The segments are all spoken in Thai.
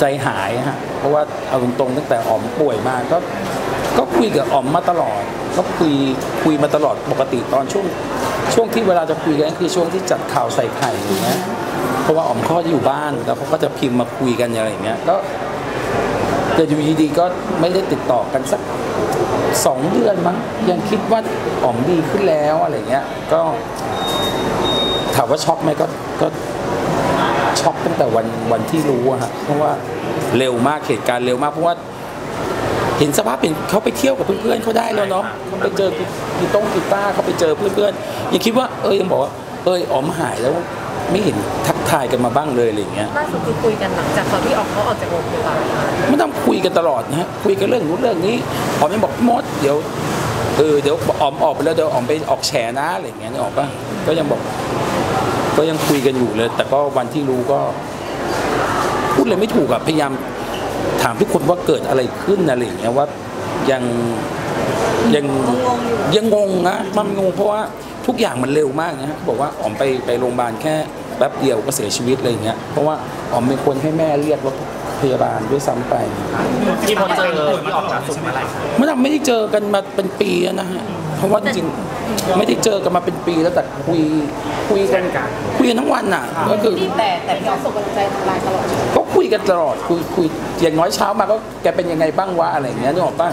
ใจหายฮะเพราะว่าเอาตรงๆตั้งแต่อ๋อมป่วยมาก็ก็คุยกับอ๋อมมาตลอด ก็คุยคุยมาตลอดปกติตอนช่วงช่วงที่เวลาจะคุยกันคือช่วงที่จัดข่าวใส่ไข่อย่างเงี้ยเพราะว่าอ๋อมเขาจะอยู่บ้านแล้วเขาก็จะพิมพ์มาคุยกันอะไรอย่างเงี้ยก็แต่อยู่ดีๆก็ไม่ได้ติดต่อกันสักสองเดือนมั้งยังคิดว่าอ๋อมดีขึ้นแล้วอะไรเงี้ยก็ถามว่าช็อกไหมก็ก็ ช็อกตั้งแต่วันวันที่รู้อะฮะเพราะว่าเร็วมากเหตุการณ์เร็วมากเพราะว่า เห็นสภาพเป็นเขาไปเที่ยวกับเพื่อนๆเขาได้แล้วเนาะเขาไปเจอกีต้งกีตาร์เขาไปเจอเพื่อนๆยังคิดว่าเออยังบอกว่าเอออ๋อมหายแล้วไม่เห็นทักทายกันมาบ้างเลยอะไรอย่างเงี้ยล่าสุดคือคุยกันหลังจากตอนที่ออกเขาออกจากโรงพยาบาลมาไม่ต้องคุยกันตลอดนะฮะคุยกันเรื่องนู้นเรื่องนี้อ๋อมยังบอกพี่มดเดี๋ยวเออเดี๋ยวอ๋อมออกไปแล้วเดี๋ยวอ๋อมไปออกแฉนะอะไรอย่างเงี้ยนึกออกปะก็ยังบอก ก็ยังคุยกันอยู่เลย แต่ก็วันที่รู้ก็พูดเลยไม่ถูกอะพยายามถามทุกคนว่าเกิดอะไรขึ้นอะไรอย่างเงี้ยว่ายังยังยังงงนะมันงงเพราะว่าทุกอย่างมันเร็วมากนะฮะบอกว่าอ๋อมไปไปโรงพยาบาลแค่แป๊บเดียวก็เสียชีวิตอะไรอย่างเงี้ยเพราะว่าอ๋อมเป็นคนให้แม่เรียกรถพยาบาลด้วยซ้ำไปที่พอเจอที่ออกจากสุดเมื่อไหร่ครับไม่ได้ไม่ได้เจอกันมาเป็นปีแล้วนะฮะ เพราะว่าจริงๆไม่ได้เจอกันมาเป็นปีแล้วแต่คุยคุยกันคุยกันทั้งวันน่ะก็คือแต่แต่พี่ออกส่งกำลังใจทางไลน์ตลอดก็คุยกันตลอดคุยคุยอย่างน้อยเช้ามาก็แกเป็นยังไงบ้างวะอะไรอย่างเงี้ยนึกออกป่ะ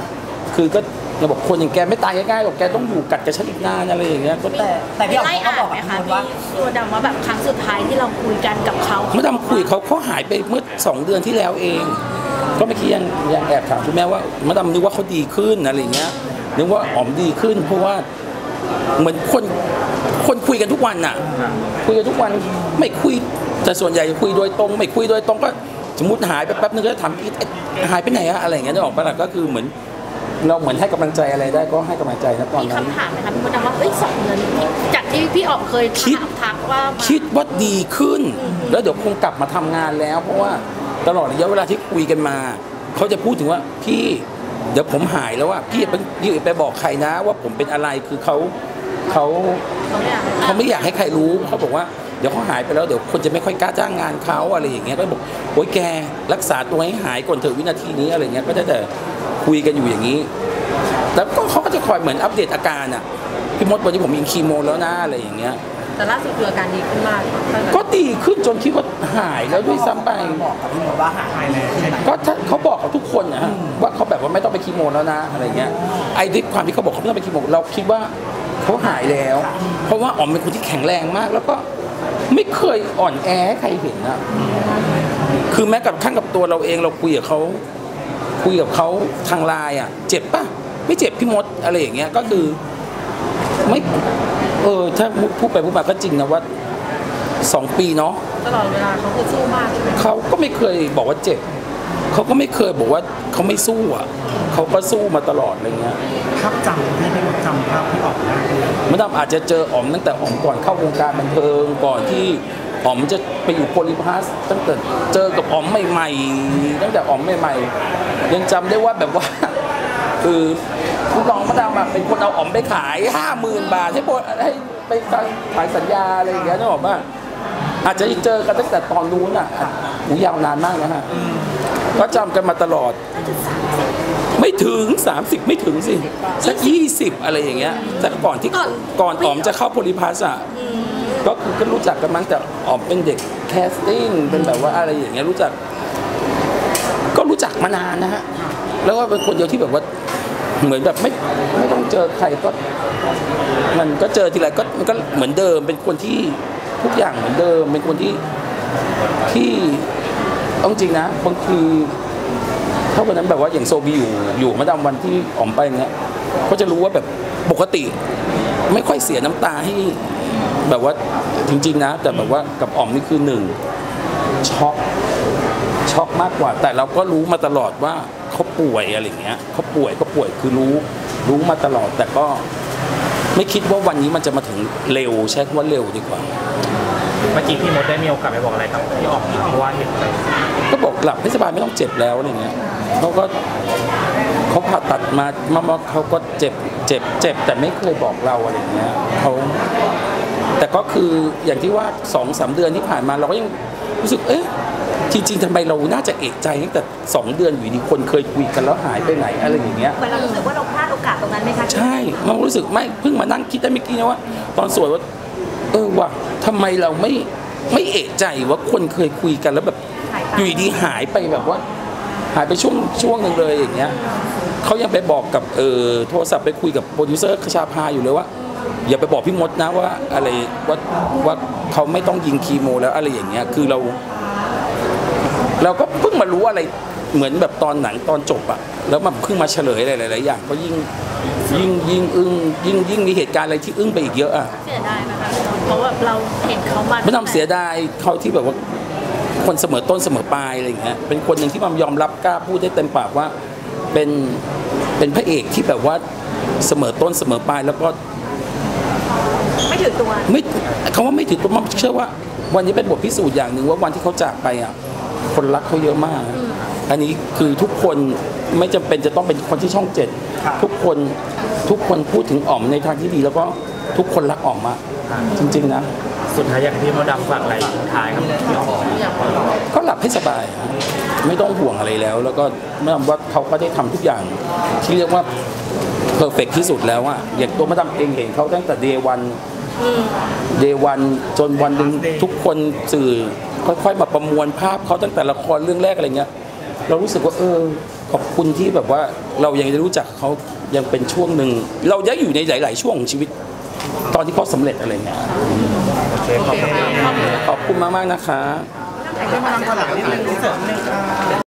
คือก็จะบอกคนอย่างแกไม่ตายง่ายๆหรอกแกต้องอยู่กัดกับฉันอีกนานอะไรอย่างเงี้ยก็แต่แต่พี่อ๋อไล่มก็อ่านบอกไหมกับคะคุณพี่ว่าตัวดำว่าแบบครั้งสุดท้ายที่เราคุยกันกับเขาไม่ทำคุยเขาเขาหายไปเมื่อสองเดือนที่แล้วเอง ก็ไม่อกี้ยังยังแอบถามคุณแม่ว่ามาดามนึกว่าเขาดีขึ้นอะไรอย่างเงี้ย นึกว่าอ๋อมดีขึ้น เพราะว่าเหมือนคนคนคุยกันทุกวันน่ะ คุยกันทุกวันไม่คุยแต่ส่วนใหญ่จะคุยโดยตรง ไม่คุยโดยตรงก็สมมติหายไปแป๊บนึงก็จะถามอีกเอ๊ะหายไปไหนอะอะไรอย่างเงี้ยนึกออกปะล่ะก็คือเหมือน เราเหมือนให้กำลังใจอะไรได้ก็ให้กำลังใจนะตอนมีนั้น คำถามไหมคะพี่มดดำว่าเอ้ยสองเดือนที่จากที่พี่ออกเคยคิด ถามทักว่ามาคิดว่าดีขึ้น แล้วเดี๋ยวคงกลับมาทำงานแล้ว เพราะว่าตลอดระยะเวลาที่คุยกันมา เขาจะพูดถึงว่าพี่ เดี๋ยวผมหายแล้วว่าพี่อย่าไปอย่าไปบอกใครนะ ว่าผมเป็นอะไรคือเขาเขาเขาเนี่ยเขาไม่อยากให้ใครรู้เขาบอกว่าเดี๋ยวเขาหายไปแล้วเดี๋ยวคนจะไม่ค่อยกล้าจ้างงานเขาอะไรอย่างเงี้ยก็บอกโอ๊ยแกรักษาตัวให้หายก่อนเถอะวินาทีนี้อะไรเงี้ยก็จะแต่คุยกันอยู่อย่างนี้ แล้วก็เขาก็จะคอยเหมือนอัปเดตอาการอะพี่มดวันนี้ผมมีคีโมแล้วนะอะไรอย่างเงี้ยแต่ล่าสุดคืออาการดีขึ้นมากตั้งแต่ก็ดีขึ้น จนคิดว่าหายแล้วด้วยซ้ำไป บอกกับพี่หมดว่าหายแล้วใช่ไหมก็ถ้าเขาบอกกับทุกคนนะฮะว่าเขาแบบว่าไม่ต้องไปคีโมแล้วนะอะไรเงี้ยไอ้ด้วยความที่เขาบอกเขาไม่ต้องไปคีโมเราคิดว่าเขาหายแล้ว เพราะว่าอ๋อมเป็นคนที่แข็งแรงมาก แล้วก็ไม่เคยอ่อนแอให้ใครเห็นอะคือแม้กับขั้นกับตัวเราเองเราคุยกับเขาคุยกับเขาทางไลน์อะเจ็บปะไม่เจ็บพี่มดอะไรอย่างเงี้ยก็คือไม่เออถ้าพูดไปพูดมาก็จริงนะว่าสองปีเนาะ ตลอดเวลาเขาคือสู้มากใช่ไหมเขาก็ไม่เคยบอกว่าเจ็บเขาก็ไม่เคยบอกว่าเขาไม่สู้อะเขาก็สู้มาตลอดอะไรเงี้ยภาพจำที่พี่มดจำภาพที่ออกได้คือมันทำอาจจะเจออ๋อมตั้งแต่อ๋อมก่อนเข้าวงการบันเทิงก่อนที่อ๋อมจะไปอยู่โพลิพัสตั้งแต่เจอกับอ๋อมใหม่ๆตั้งแต่อ๋อมใหม่ๆยังจำได้ว่าแบบว่าคือลูกน้องมดดำอะเป็นคนเอาอ๋อมไปขายห้าหมื่นบาทให้โพลีให้ไปขายสัญญาอะไรอย่างเงี้ยนึกออกป่ะ อาจจะเจอกันตั้งแต่ตอนนู้นอะหูยาวนานมากนะฮะก็จำกันมาตลอด ไม่ถึง 30 ไม่ถึงสิสัก20อะไรอย่างเงี้ยแต่ก่อนที่ก่อนอ๋อมจะเข้า Polyplus อะก็คือก็รู้จักกันมาตั้งแต่อ๋อมเป็นเด็ก casting เป็นแบบว่าอะไรอย่างเงี้ยรู้จัก ก็รู้จักมานานนะฮะแล้วก็เป็นคนเดียวที่แบบว่าเหมือนแบบไม่ไม่ต้องเจอใครก็ มันก็เจอทีไรก็มันก็เหมือนเดิมเป็นคนที่ ทุกอย่างเหมือนเดิม เป็นคนที่ที่เอาจริงนะ บางทีถ้าวันนั้นแบบว่าอย่างโซบีอยู่อยู่มาดามวันที่อ๋อมไปเนี้ยก็จะรู้ว่าแบบปกติ ไม่ค่อยเสียน้ำตาให้แบบว่าจริง ๆ นะ แต่แบบว่ากับอ๋อมนี่คือหนึ่งช็อกช็อกมากกว่า แต่เราก็รู้มาตลอดว่าเขาป่วยอะไรเงี้ยเขาป่วยเขาป่วยคือรู้รู้มาตลอดแต่ก็ ไม่คิดว่าวันนี้มันจะมาถึงเร็วใช้คำว่าเร็วดีกว่า เมื่อกี้พี่มดได้มีโอกาสไปบอกอะไรกับพี่ออกเพราะว่าเห็นไปก็บอกหลับไม่สบายไม่ต้องเจ็บแล้วอะไรเงี้ยเขาก็เขาผ่าตัดมามามาเขาก็เจ็บเจ็บเจ็บแต่ไม่เคยบอกเราอะไรเงี้ยเขาแต่ก็คืออย่างที่ว่าสองสามเดือนที่ผ่านมาเราก็ยังรู้สึกเอ๊ะจริงๆทำไมเราน่าจะเอกใจตั้งแต่สองเดือนอยู่ดีคนเคยคุยกันแล้วหายไปไหนอะไรอย่างเงี้ย เหมือนเรารู้สึกว่าเราพลาด ไหมคะใช่มันรู้สึกไม่เพิ่งมานั่งคิดได้เมื่อกี้นะว่า ตอนสวยว่า เออว่ะทำไมเราไม่ไม่เอะใจว่าคนเคยคุยกันแล้วแบบหายไปอยู่ดีๆหายไปแบบว่า หายไปช่วงช่วงหนึ่งเลยอย่างเงี้ยเขายังไปบอกกับเออโทรศัพท์ไปคุยกับโปรดิวเซอร์คชาภาอยู่เลยว่า อย่าไปบอกพี่มดนะว่าอะไรว่าว่าเขาไม่ต้องยิงคีโม แล้วอะไรอย่างเงี้ยคือเรา เราก็เพิ่งมารู้อะไรเหมือนแบบตอนหนังตอนจบอะ แล้วมันเพิ่งมาเฉลยอะไรหลายๆอย่างก็ยิ่งยิ่งยิ่งอึ้งยิ่งยิ่งมีเหตุการณ์อะไรที่อึ้งไปอีกเยอะอะเสียดายนะคะเพราะว่าเราเห็นเขามาไม่ต้องเสียดายเขาที่แบบว่าคนเสมอต้นเสมอปลายอะไรอย่างเงี้ยเป็นคนหนึ่งที่มันยอมรับกล้าพูดได้เต็มปากว่าเป็นเป็นพระเอกที่แบบว่าเสมอต้นเสมอปลายแล้วก็ไม่ถือตัวไม่คำว่าไม่ถือตัวมันเชื่อว่า วันนี้เป็นบทพิสูจน์อย่างหนึ่งว่าวันที่เขาจากไปอะคนรักเขาเยอะมาก อันนี้คือทุกคนไม่จำเป็นจะต้องเป็นคนที่ช่องเจ็ดทุกคนทุกคนพูดถึงอ๋อมในทางที่ดี แล้วก็ทุกคนรักอ๋อมมากจริง ๆ นะ สุดท้ายอยากให้พี่มดดำฝากอะไรทิ้งท้ายครับพี่อ๋อมก็หลับให้สบายครับไม่ต้องห่วงอะไรแล้ว แล้วก็ไม่ทำว่าเขาก็ได้ทำทุกอย่าง ที่เรียกว่า perfect ที่สุดแล้วอะอย่างตัวมดดำเองเห็นเขาตั้งแต่ day one day one จนวันหนึ่งทุกคนสื่อค่อยๆมาประมวลภาพเขาตั้งแต่ละครเรื่องแรกอะไรเงี้ย เรารู้สึกว่าเออขอบคุณที่แบบว่าเรายังได้รู้จักเขายังเป็นช่วงหนึ่ง เรายังอยู่ในหลาย ๆ ช่วงของชีวิต ตอนที่เขาสำเร็จอะไรเงี้ยโอเคขอบคุณขอบคุณมากๆนะคะให้มาทำก่อนหลังนิดนึงเสริมหนึ่งค่ะ